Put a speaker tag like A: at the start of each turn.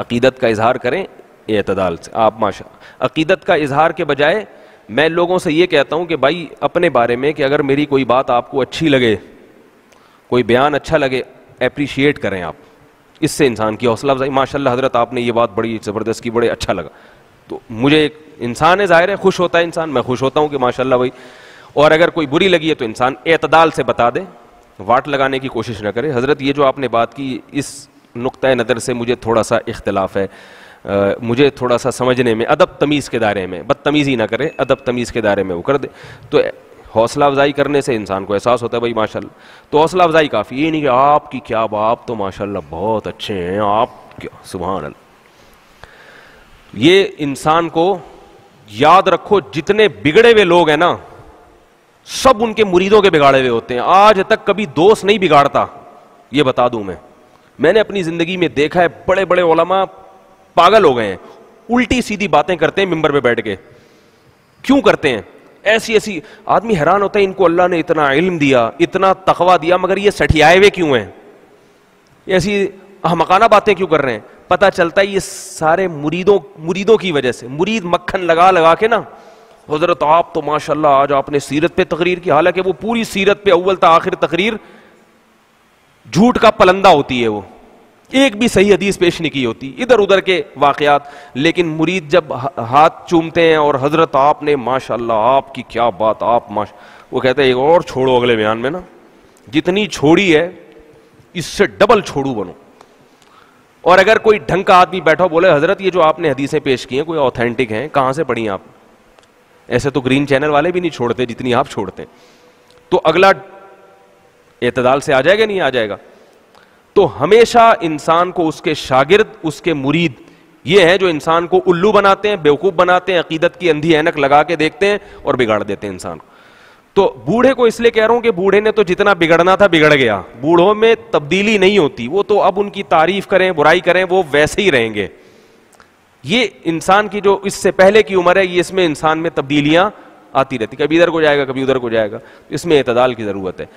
A: अकीदत का इजहार करें एतदाल से। आप माशा, अकीदत का इजहार के बजाय मैं लोगों से ये कहता हूँ कि भाई, अपने बारे में कि अगर मेरी कोई बात आपको अच्छी लगे, कोई बयान अच्छा लगे अप्रिशिएट करें आप। इससे इंसान की हौसला अफजाई। माशाल्लाह, हज़रत आपने ये बात बड़ी ज़बरदस्त की, बड़े अच्छा लगा। तो मुझे एक इंसान है, ज़ाहिर है, खुश होता है इंसान। मैं खुश होता हूँ कि माशाल्लाह भाई, और अगर कोई बुरी लगी है तो इंसान एतदाल से बता दे। वाट लगाने की कोशिश ना करे। हज़रत, ये जो आपने बात की, इस नुक़ नज़र से मुझे थोड़ा सा इख्तलाफ है। आ, मुझे थोड़ा सा समझने में अदब तमीज़ के दायरे में बदतमीज़ी ना करे अदब तमीज़ के दायरे में वो कर दे। तो हौसला अफजाई करने से इंसान को एहसास होता है भाई माशाल्लाह। तो हौसला अफजाई काफ़ी ये नहीं कि आपकी क्या बाप तो माशाल्लाह बहुत अच्छे हैं आप क्या सुबह ये इंसान को याद रखो जितने बिगड़े हुए लोग हैं ना सब उनके मुरीदों के बिगाड़े हुए होते हैं। आज तक कभी दोस्त नहीं बिगाड़ता ये बता दूँ मैं। मैंने अपनी ज़िंदगी में देखा है बड़े बड़े ओलमा पागल हो गए हैं। उल्टी सीधी बातें करते हैं मिंबर पे बैठ के। क्यों करते हैं? ऐसी ऐसी आदमी हैरान होता है, इनको अल्लाह ने इतना इल्म दिया, इतना तकवा दिया, मगर ये सठियाए हुए क्यों हैं? ऐसी हमकाना बातें क्यों कर रहे हैं? पता चलता है ये सारे मुरीदों मुरीदों की वजह से, मुरीद मक्खन लगा लगा के ना, हज़रत आप तो माशाल्लाह आज आपने सीरत पे तकरीर की, हालाँकि वो पूरी सीरत पे अव्वल आखिर तकरीर झूठ का पलंदा होती है वो। एक भी सही हदीस पेश नहीं की होती। इधर उधर के वाकयात। लेकिन मुरीद जब हाथ चूमते हैं और हज़रत आपने, माशाल्लाह, आपकी क्या बात, आप माश, वो कहते हैं, एक और छोड़ो अगले बयान में ना। जितनी छोड़ी है, इससे डबल छोड़ू बनो। और अगर कोई ढंग का आदमी बैठा बोले, हज़रत, ये जो आपने हदीसें पेश की हैं, कोई ऑथेंटिक हैं, कहाँ से पढ़ी आप? ऐसे तो ग्रीन चैनल वाले भी नहीं छोड़ते जितनी आप छोड़ते तो अगला एतदाल से आ जाएगा, नहीं आ जाएगा। तो हमेशा इंसान को उसके शागिर्द, उसके मुरीद ये हैं जो इंसान को उल्लू बनाते हैं, बेवकूफ़ बनाते हैं, अकीदत की अंधी ऐनक लगा के देखते हैं और बिगाड़ देते हैं इंसान को। तो बूढ़े को इसलिए कह रहा हूँ कि बूढ़े ने तो जितना बिगड़ना था, बिगड़ गया। बूढ़ों में तब्दीली नहीं होती। वो तो अब उनकी तारीफ़ करें, बुराई करें, वो वैसे ही रहेंगे। ये इंसान की जो इससे पहले की उम्र है, ये इसमें इंसान में तब्दीलियाँ आती रहती। कभी इधर को जाएगा, कभी उधर को जाएगा। इसमें एतदाल की ज़रूरत है।